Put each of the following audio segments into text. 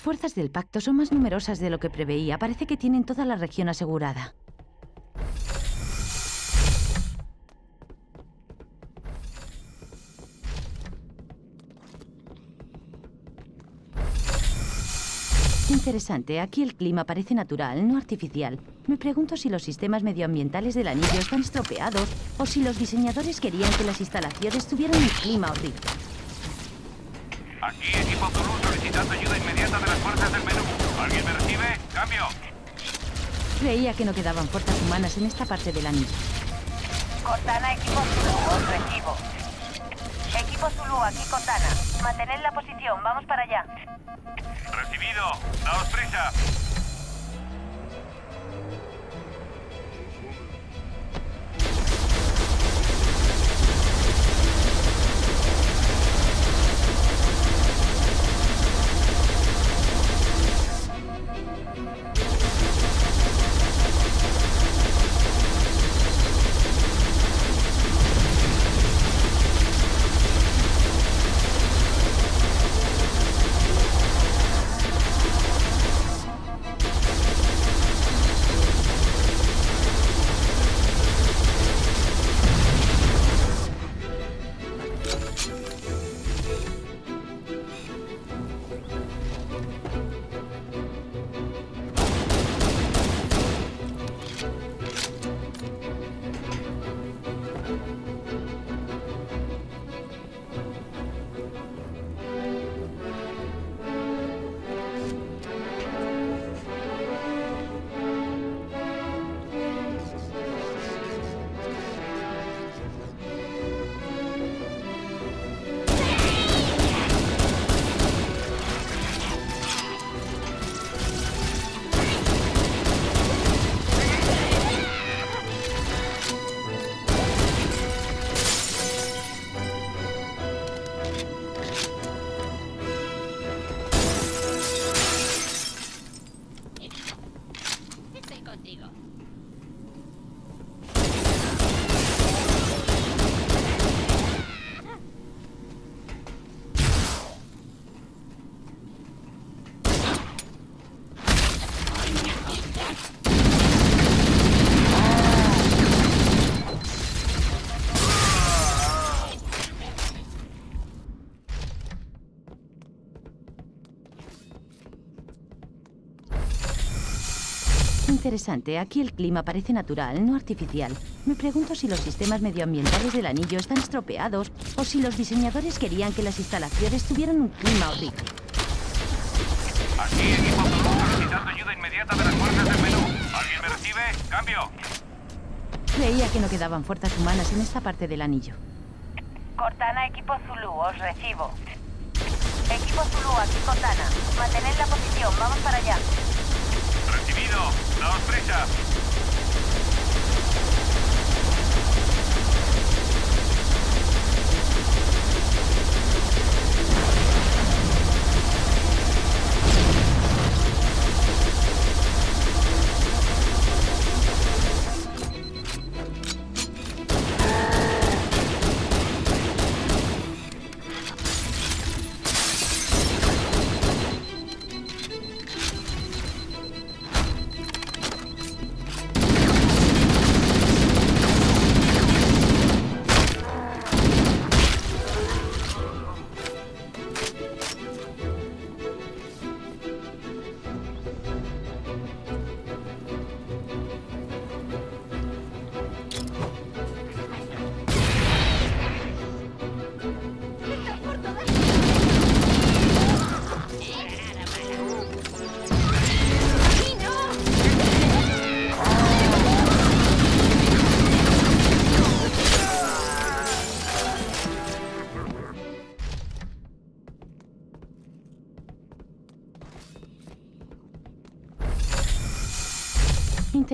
Las fuerzas del pacto son más numerosas de lo que preveía. Parece que tienen toda la región asegurada. Interesante. Aquí el clima parece natural, no artificial. Me pregunto si los sistemas medioambientales del anillo están estropeados o si los diseñadores querían que las instalaciones tuvieran un clima horrible. Aquí equipo solicitando ayuda inmediata de las fuerzas del menú. ¿Alguien me recibe? ¡Cambio! Creía que no quedaban fuerzas humanas en esta parte del anillo. Cortana, equipo Zulu, os recibo. Equipo Zulu, aquí Cortana. Mantened la posición, vamos para allá. Recibido. Daos prisa. Interesante. Aquí el clima parece natural, no artificial. Me pregunto si los sistemas medioambientales del anillo están estropeados o si los diseñadores querían que las instalaciones tuvieran un clima horrible. Aquí equipo Zulu solicitando ayuda inmediata de las fuerzas del menú. ¿Alguien me recibe? Cambio. Creía que no quedaban fuerzas humanas en esta parte del anillo. Cortana, equipo Zulu, os recibo. Equipo Zulu, aquí Cortana. Mantened la posición, vamos para allá. Recibido. Daos.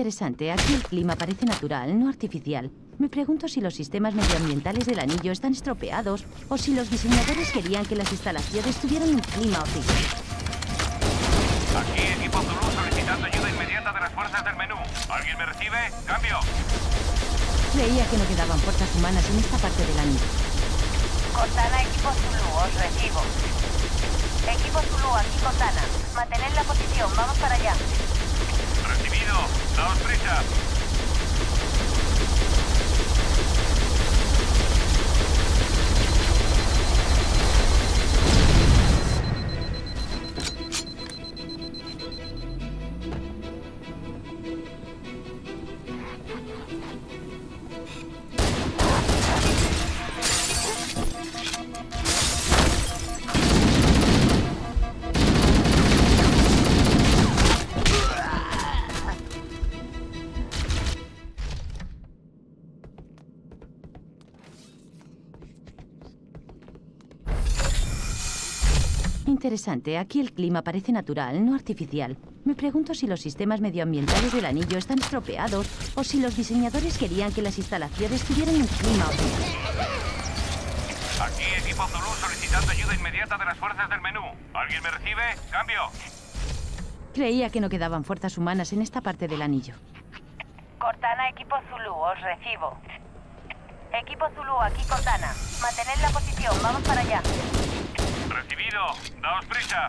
Interesante. Aquí el clima parece natural, no artificial. Me pregunto si los sistemas medioambientales del anillo están estropeados o si los diseñadores querían que las instalaciones tuvieran un clima horrible. Aquí equipo Zulu solicitando ayuda inmediata de las fuerzas del menú. ¿Alguien me recibe? Cambio. Creía que no quedaban fuerzas humanas en esta parte del anillo. Cortana, equipo Zulu, os recibo. Equipo Zulu, aquí Cortana. Mantened la posición, vamos para allá. Recibido. Daos prisa. Interesante. Aquí el clima parece natural, no artificial. Me pregunto si los sistemas medioambientales del anillo están estropeados o si los diseñadores querían que las instalaciones tuvieran un clima. Aquí equipo Zulu solicitando ayuda inmediata de las fuerzas del menú. ¿Alguien me recibe? Cambio. Creía que no quedaban fuerzas humanas en esta parte del anillo. Cortana, equipo Zulu, os recibo. Equipo Zulu, aquí Cortana. Mantened la posición, vamos para allá. Recibido. Daos prisa.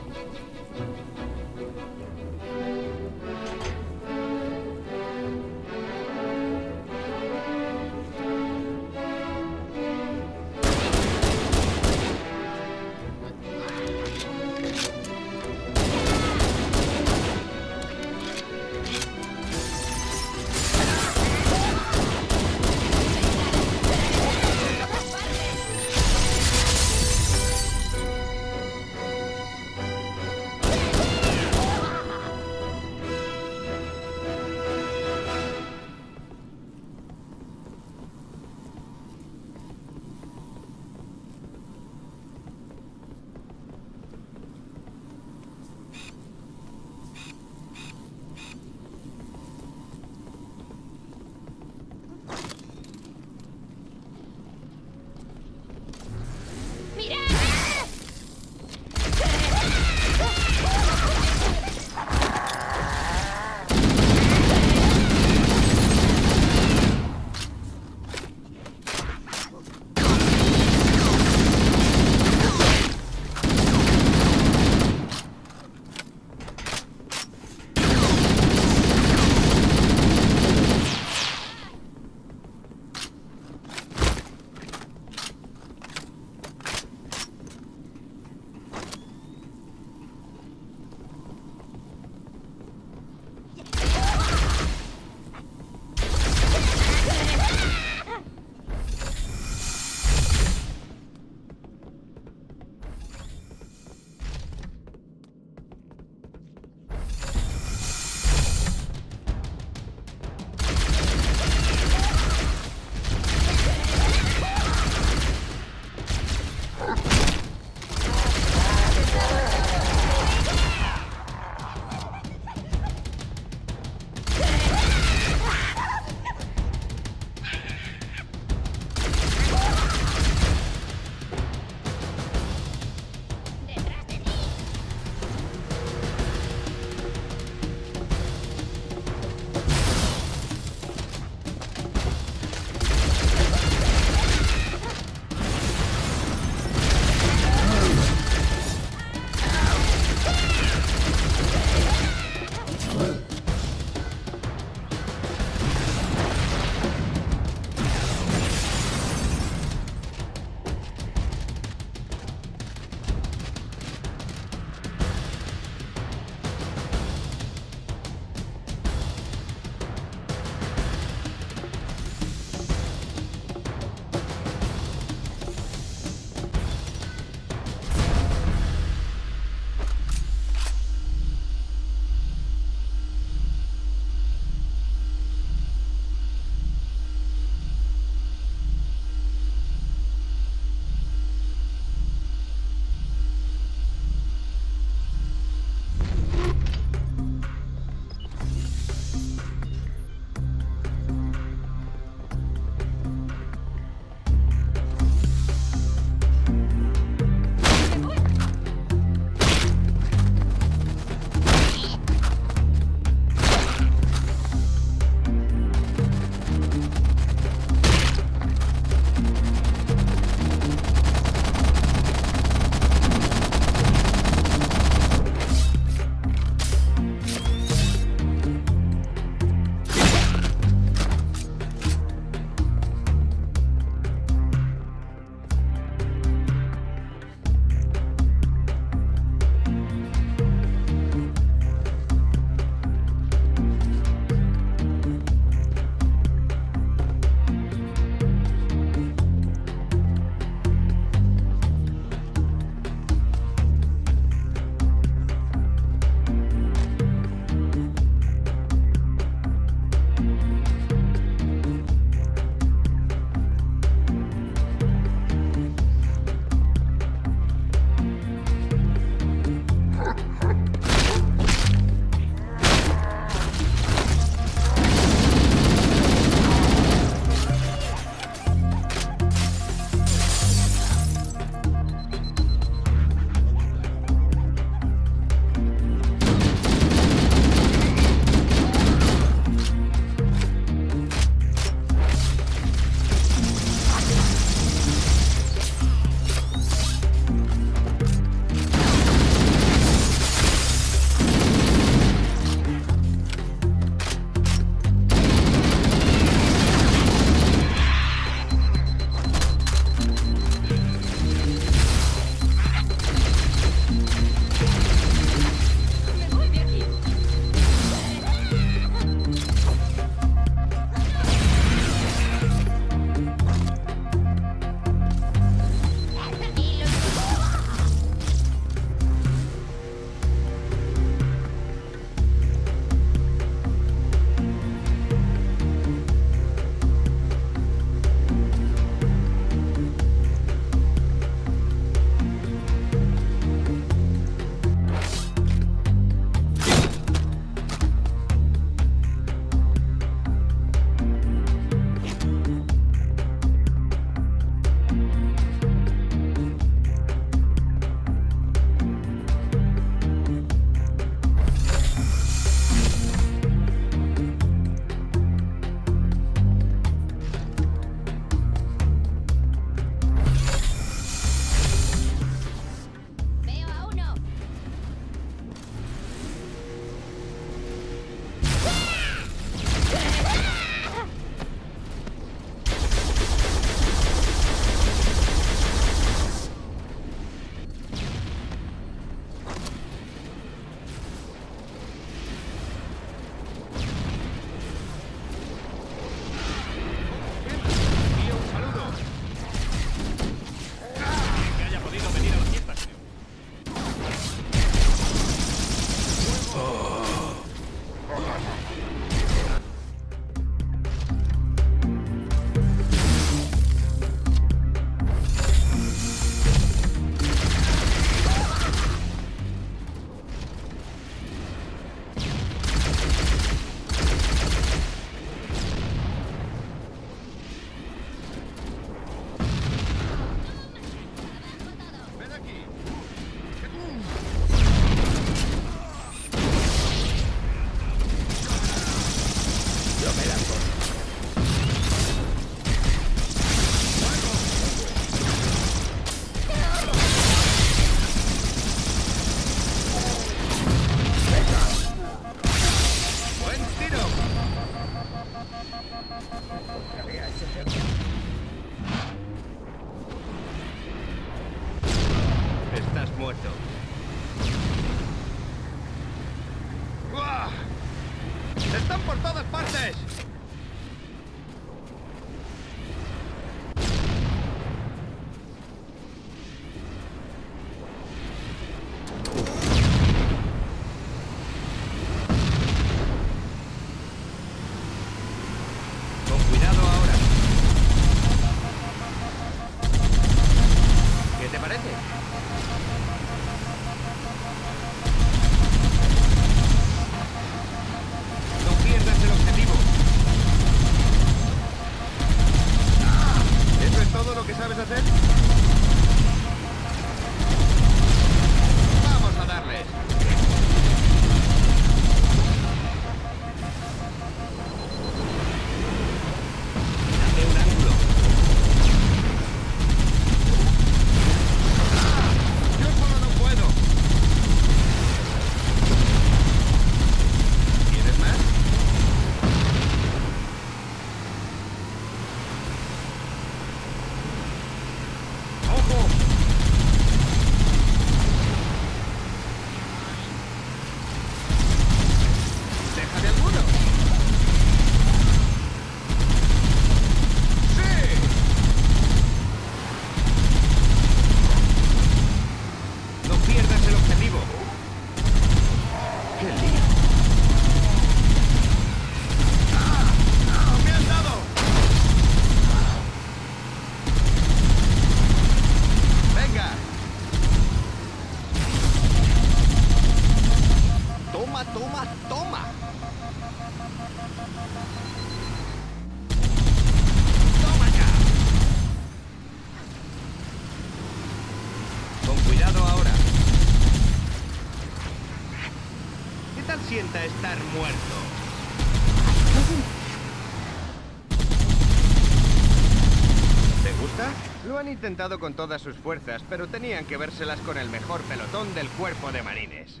intentado con todas sus fuerzas, pero tenían que vérselas con el mejor pelotón del cuerpo de marines.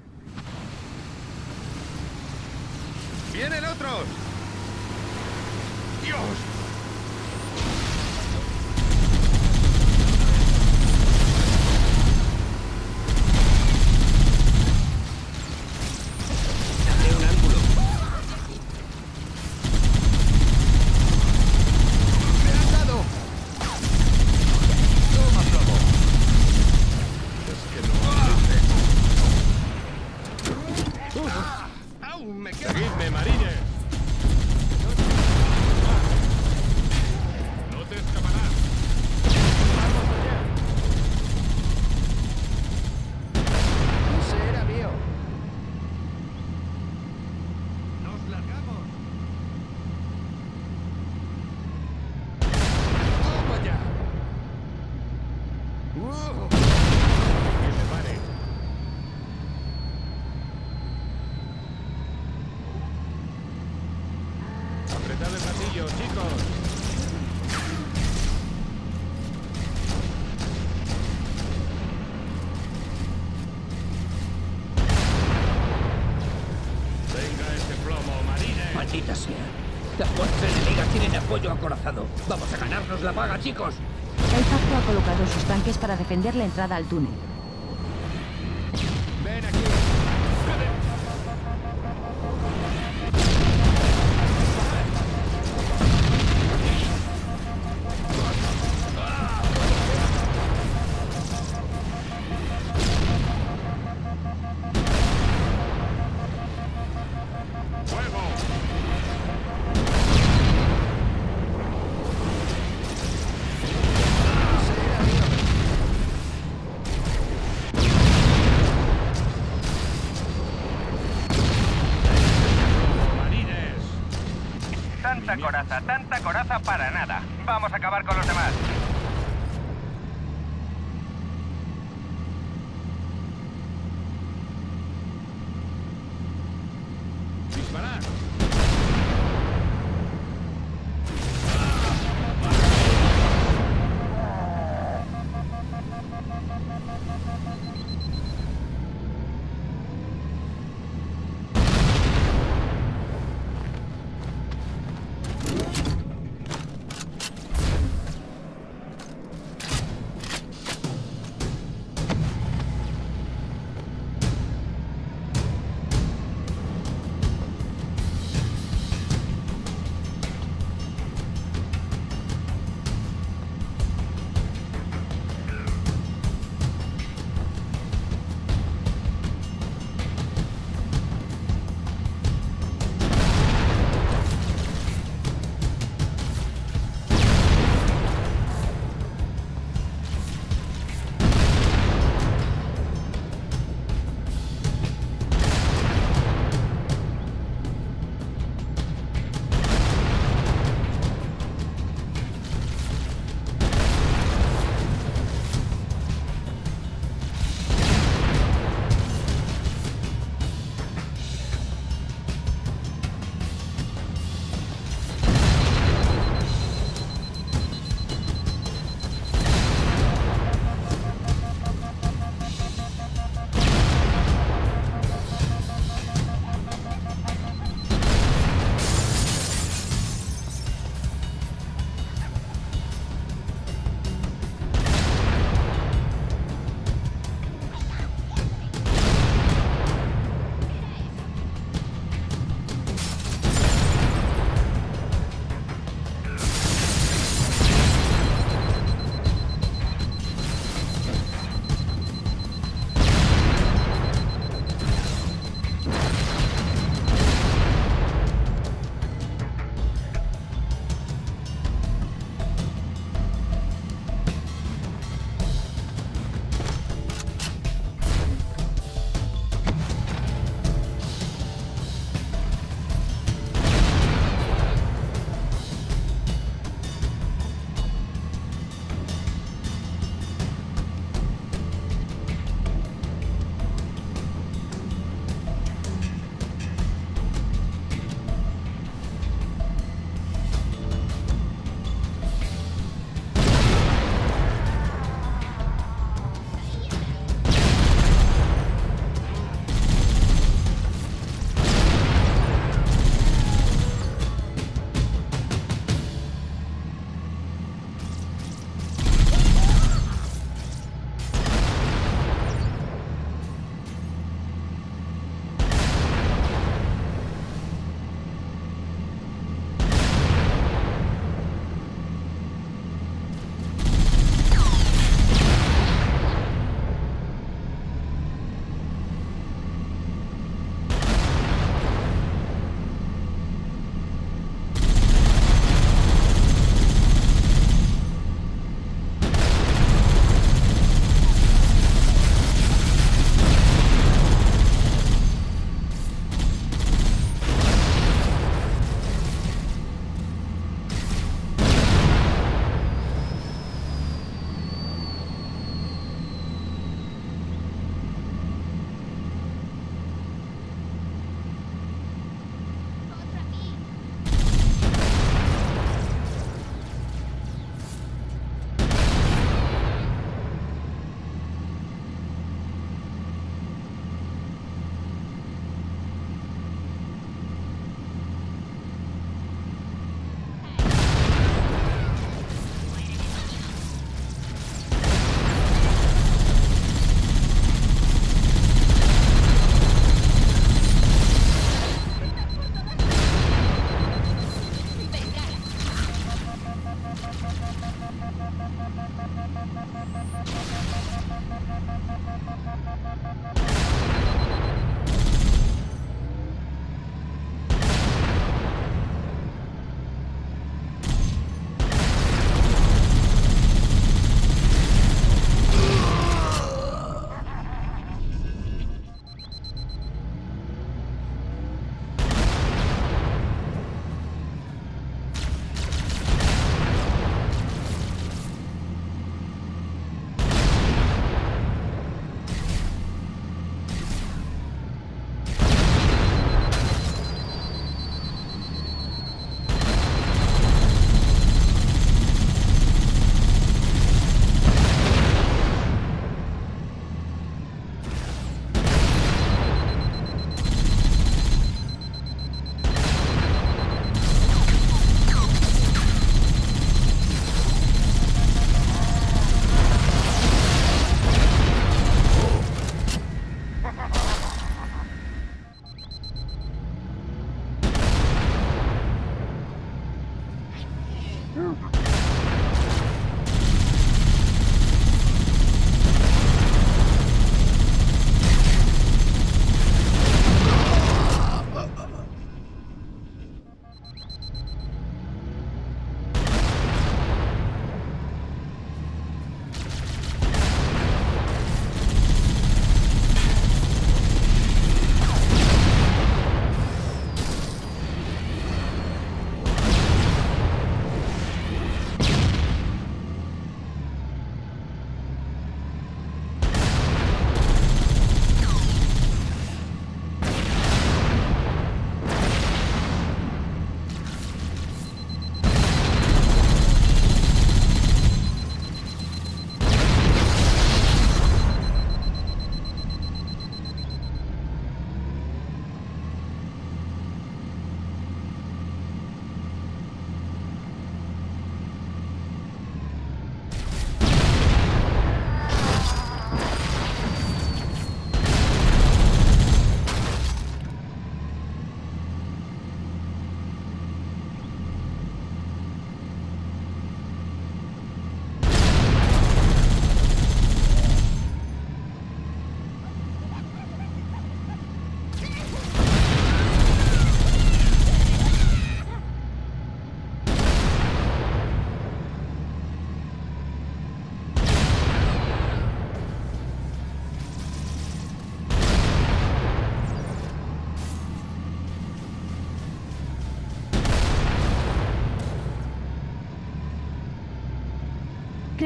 ¡Vienen otros! ¡Dios! Venga este plomo, marina. Maldita sea. Las puertas de liga tienen apoyo acorazado. Vamos a ganarnos la paga, chicos. El jefe ha colocado sus tanques para defender la entrada al túnel.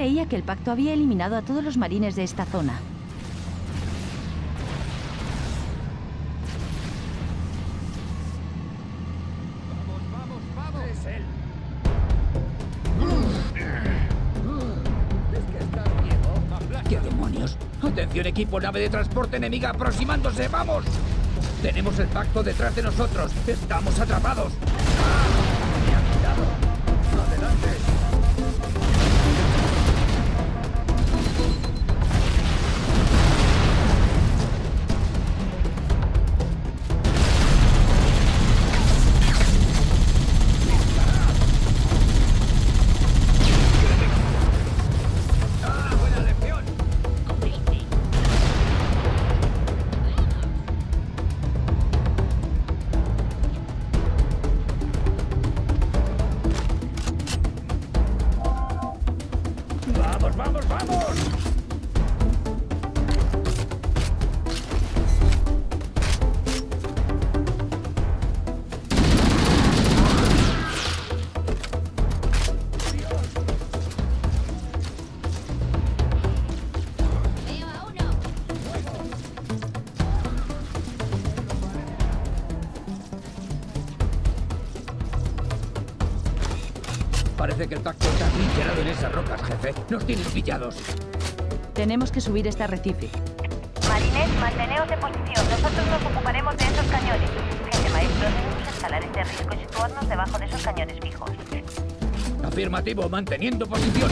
Creía que el pacto había eliminado a todos los marines de esta zona. ¿Qué demonios? ¡Atención, equipo! ¡Nave de transporte enemiga aproximándose! ¡Vamos! Tenemos el pacto detrás de nosotros. ¡Estamos atrapados! Jefe. Nos tienen pillados. Tenemos que subir este arrecife. Marines, manteneos en posición. Nosotros nos ocuparemos de esos cañones. Gente maestro, debemos escalar este risco y situarnos debajo de esos cañones fijos. Afirmativo, manteniendo posición.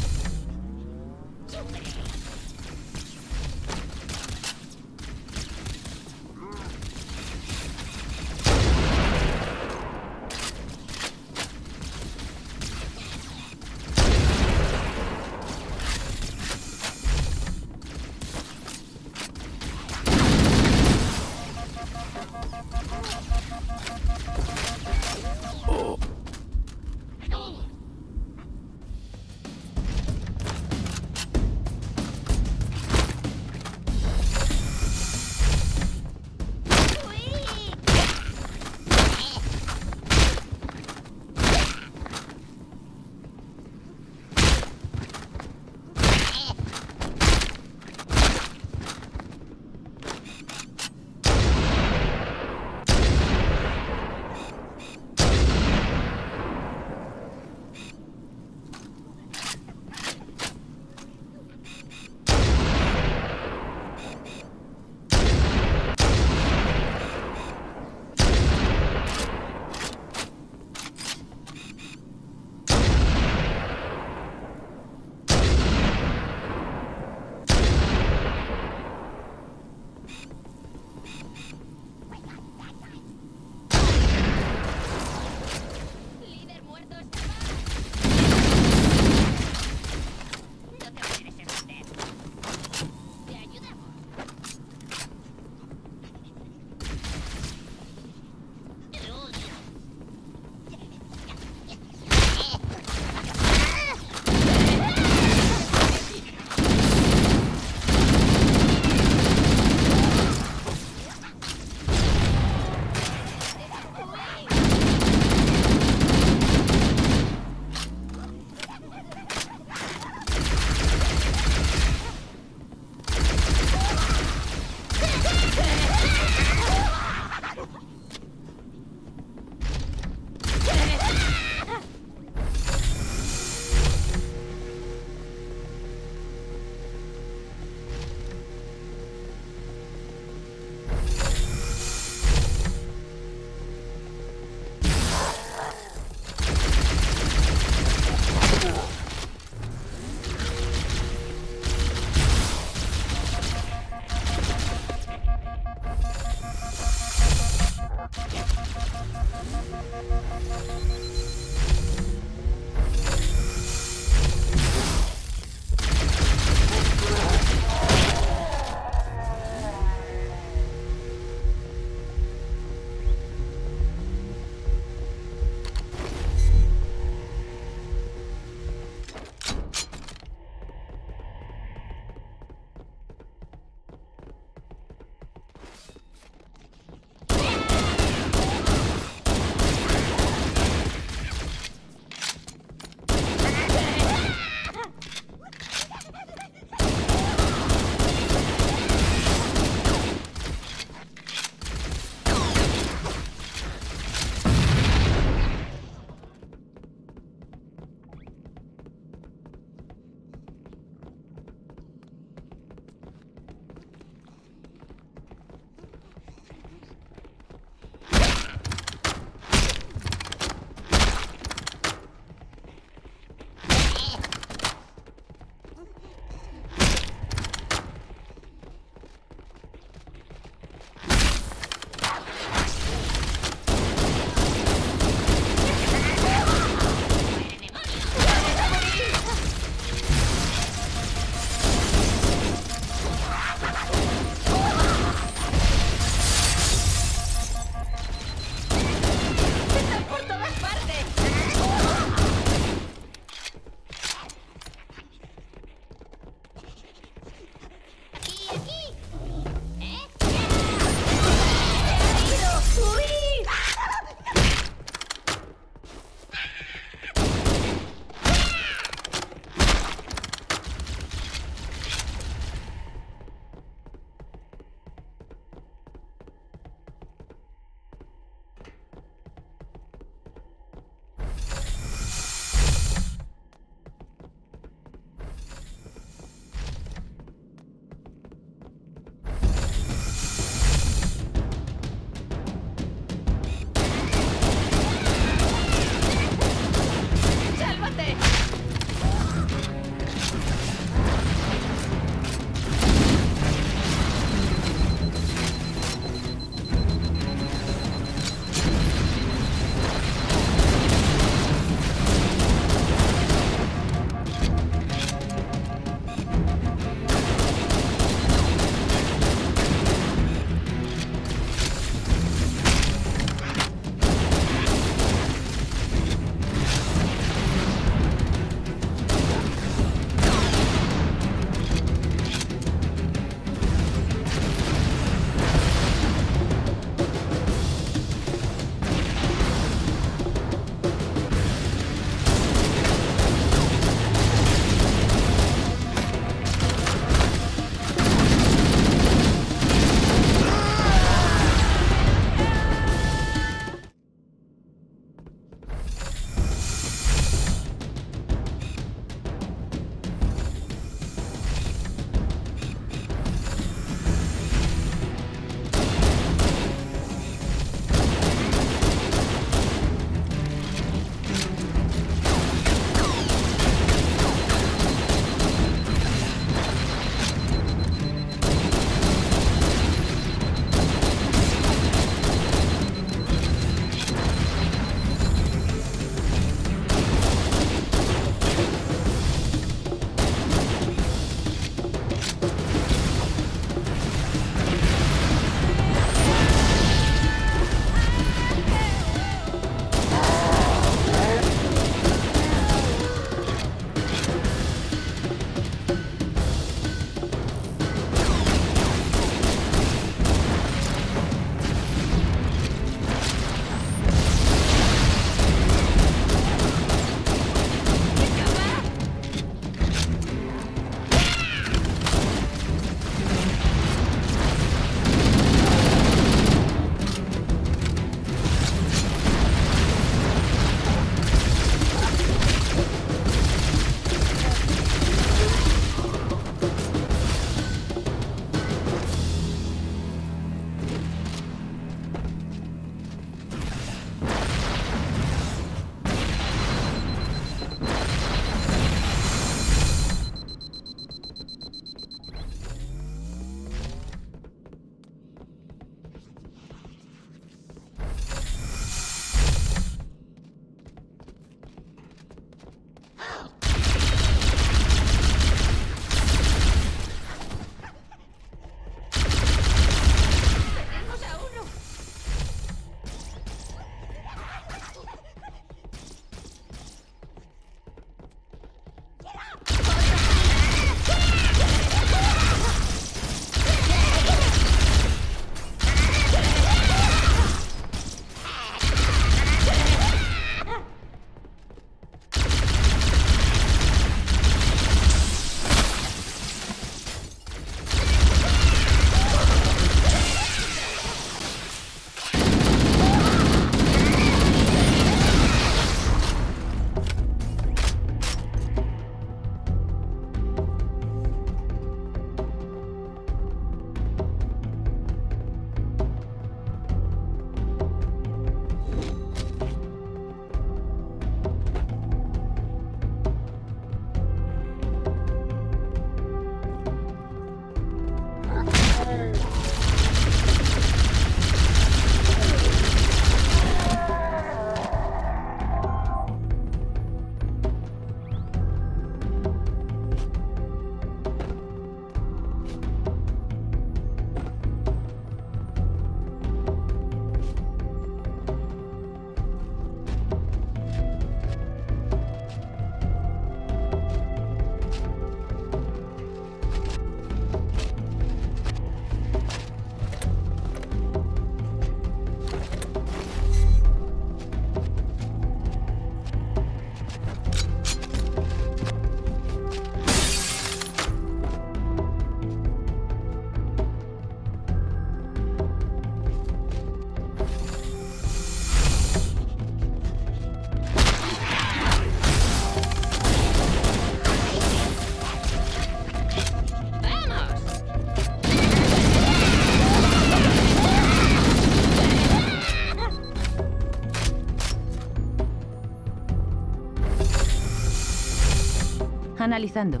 Analizando.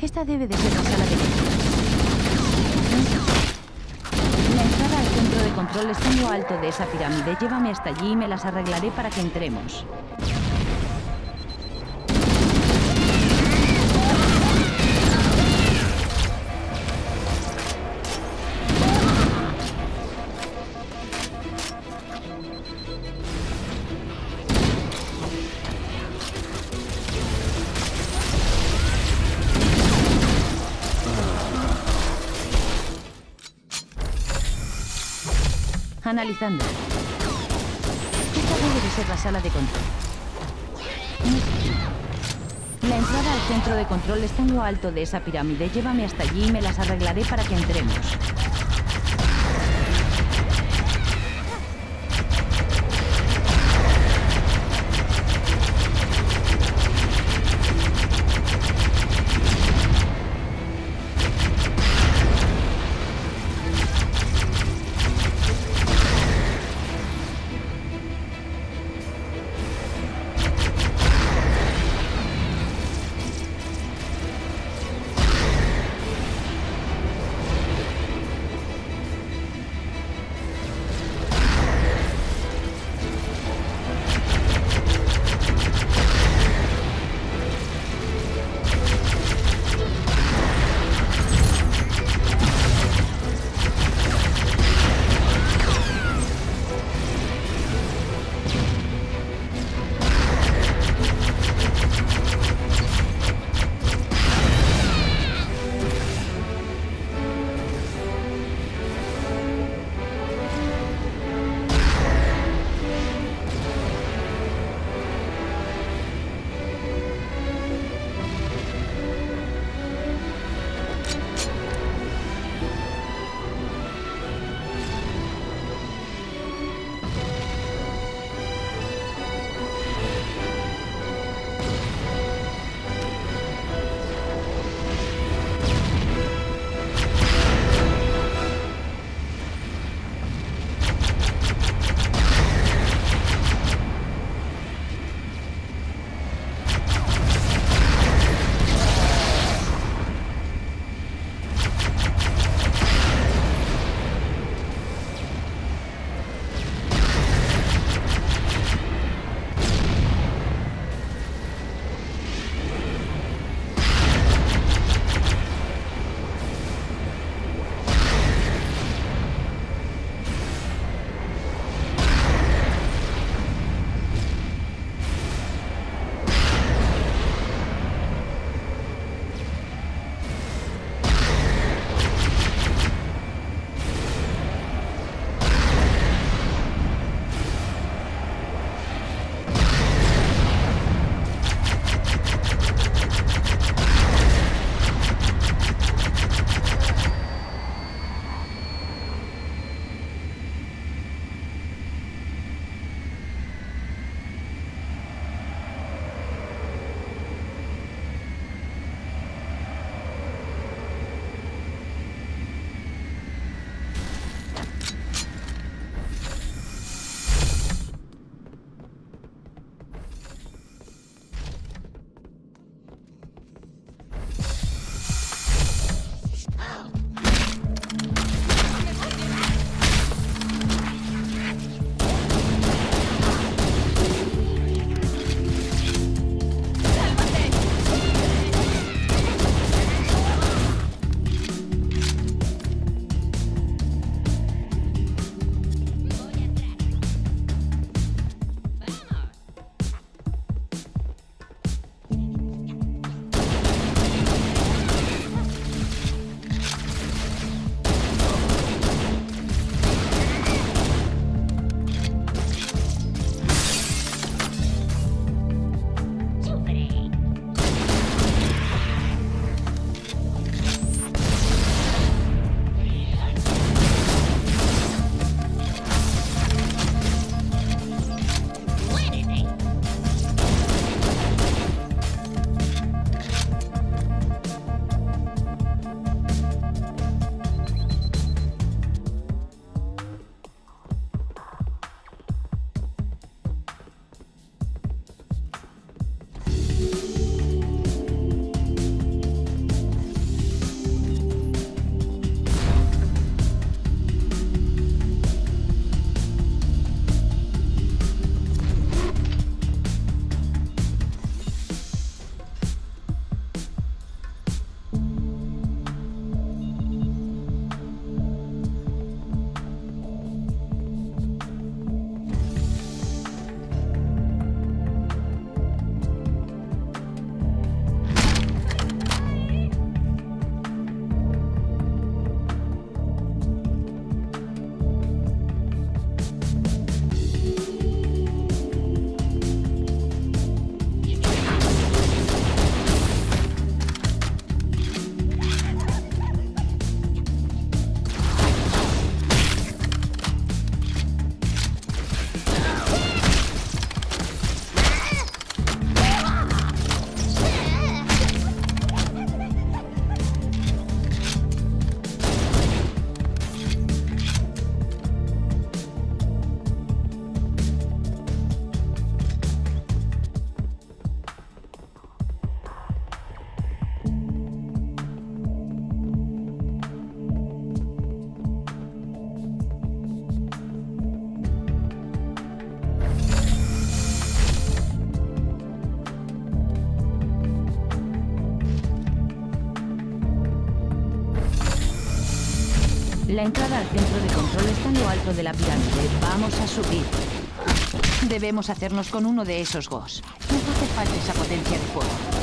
Esta debe de ser la sala de control. La entrada al centro de control está en lo alto de esa pirámide. Llévame hasta allí y me las arreglaré para que entremos. Analizando. Esta debe de ser la sala de control. La entrada al centro de control está en lo alto de esa pirámide. Llévame hasta allí y me las arreglaré para que entremos. Entrada al centro de control está en lo alto de la pirámide. Vamos a subir. Debemos hacernos con uno de esos Ghosts. Nos hace falta esa potencia de fuego.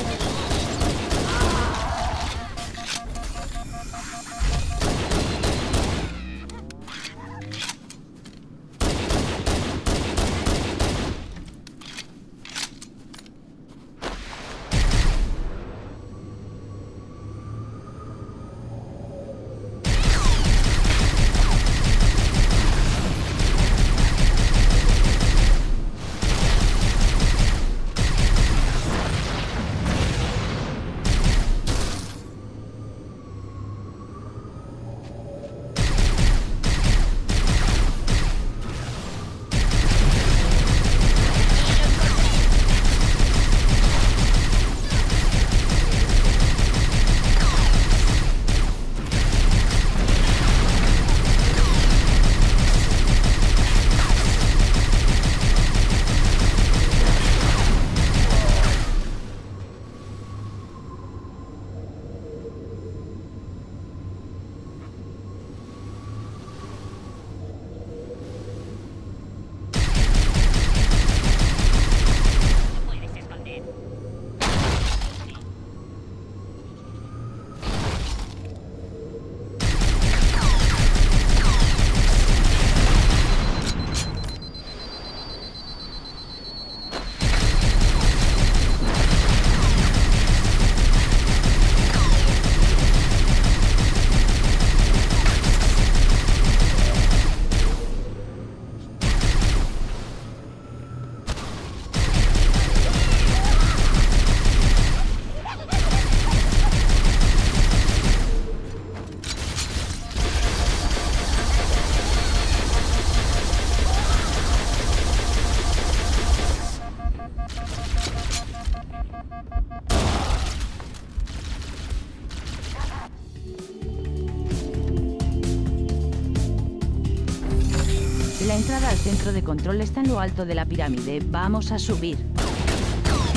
Control está en lo alto de la pirámide. Vamos a subir.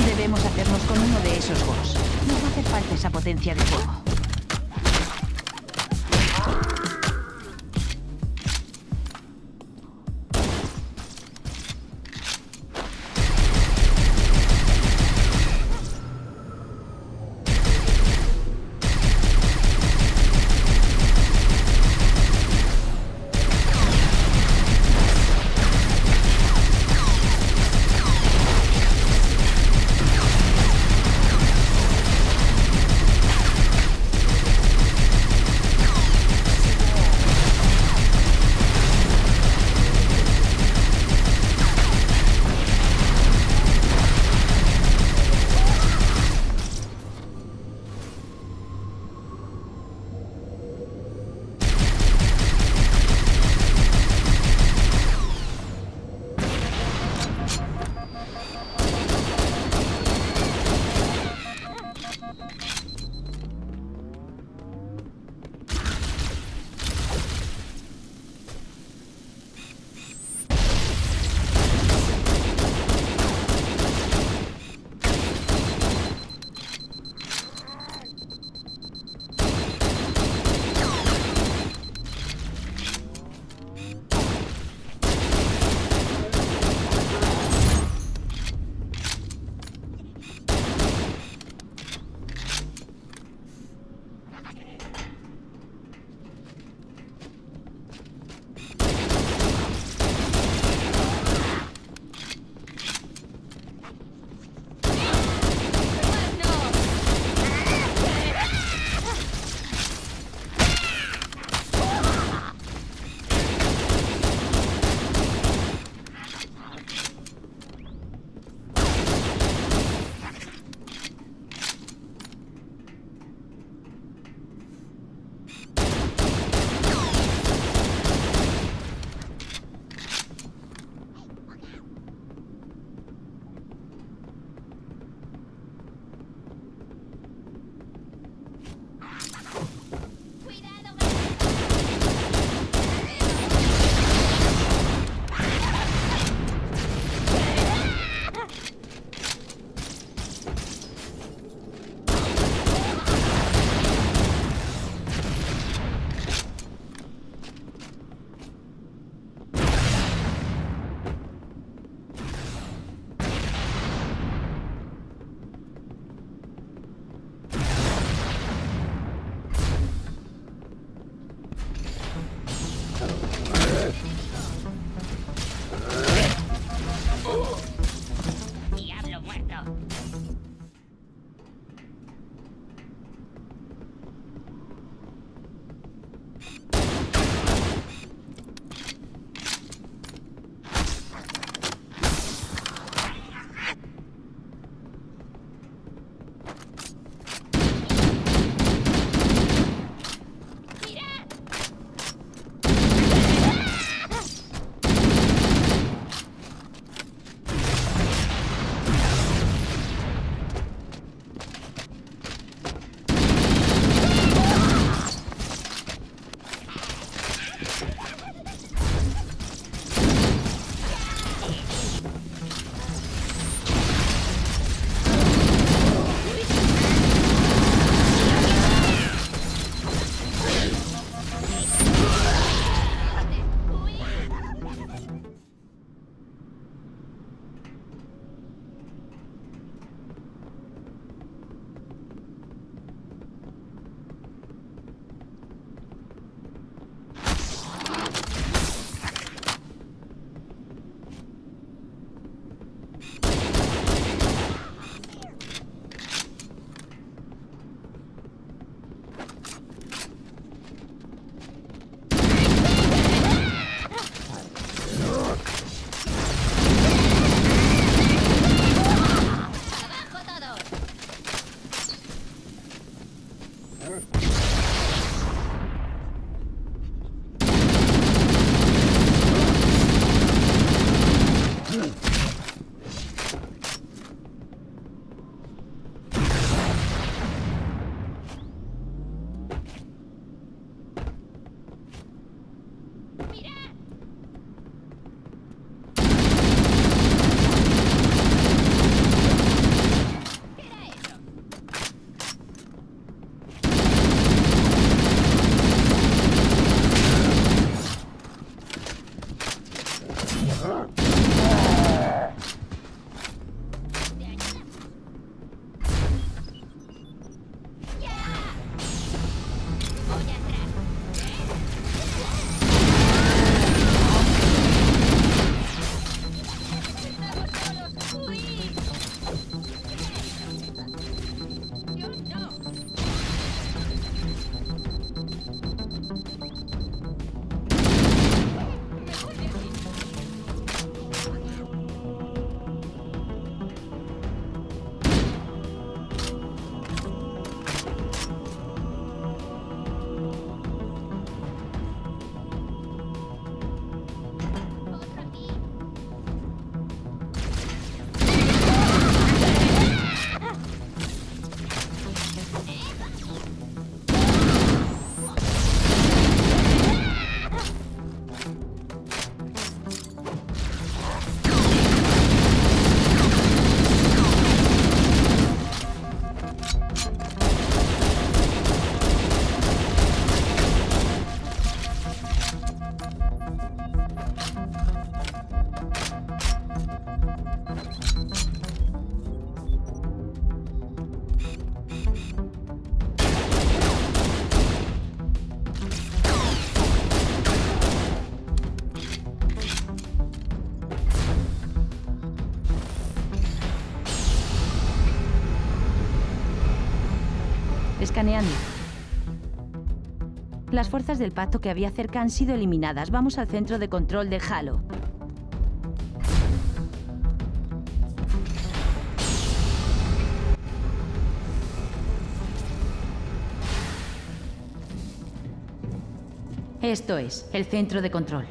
Debemos hacernos con uno de esos Ghosts. Nos hace falta esa potencia de fuego. Las fuerzas del pacto que había cerca han sido eliminadas. Vamos al centro de control de Halo. Esto es, el centro de control.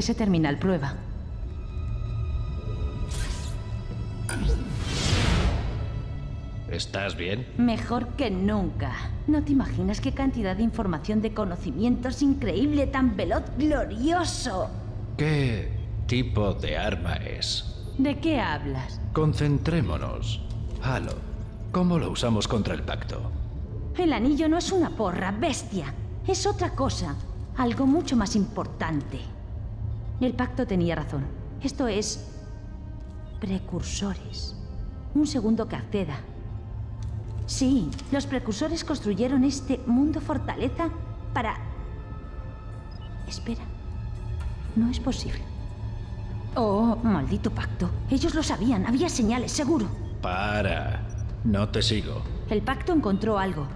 Ese terminal prueba. ¿Estás bien? Mejor que nunca. No te imaginas qué cantidad de información de conocimientos increíble, tan veloz, glorioso. ¿Qué tipo de arma es? ¿De qué hablas? Concentrémonos. Halo, ¿cómo lo usamos contra el pacto? El anillo no es una porra, bestia. Es otra cosa. Algo mucho más importante. El pacto tenía razón. Esto es... Precursores. Un segundo que acceda. Sí, los precursores construyeron este mundo fortaleza para... Espera. No es posible. Oh, maldito pacto. Ellos lo sabían. Había señales, seguro. Para. No te sigo. El pacto encontró algo.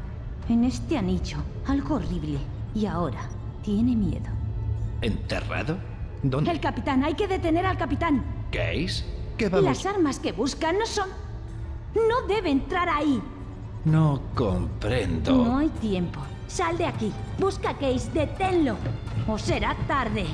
En este anillo, algo horrible. Y ahora, tiene miedo. ¿Enterrado? ¿Dónde? El capitán, hay que detener al capitán. ¿Case? ¿Qué vamos? Las armas que buscan no son... No debe entrar ahí. No comprendo. No hay tiempo. Sal de aquí. Busca a Case, deténlo. O será tarde.